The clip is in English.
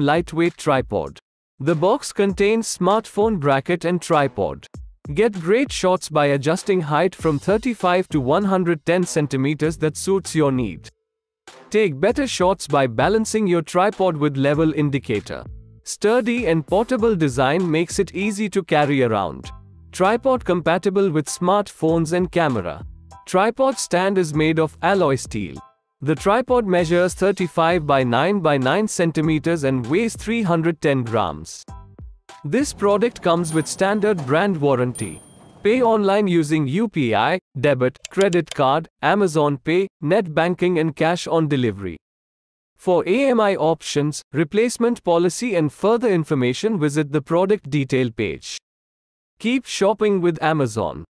lightweight tripod. The box contains smartphone bracket and tripod. Get great shots by adjusting height from 35 to 110 centimeters that suits your need. Take better shots by balancing your tripod with level indicator. Sturdy and portable design makes it easy to carry around. Tripod compatible with smartphones and camera. Tripod stand is made of alloy steel. The tripod measures 35 by 9 by 9 centimeters and weighs 310 grams. This product comes with standard brand warranty. Pay online using UPI, debit, credit card, Amazon Pay, net banking and cash on delivery. For EMI options, replacement policy and further information visit the product detail page. Keep shopping with Amazon.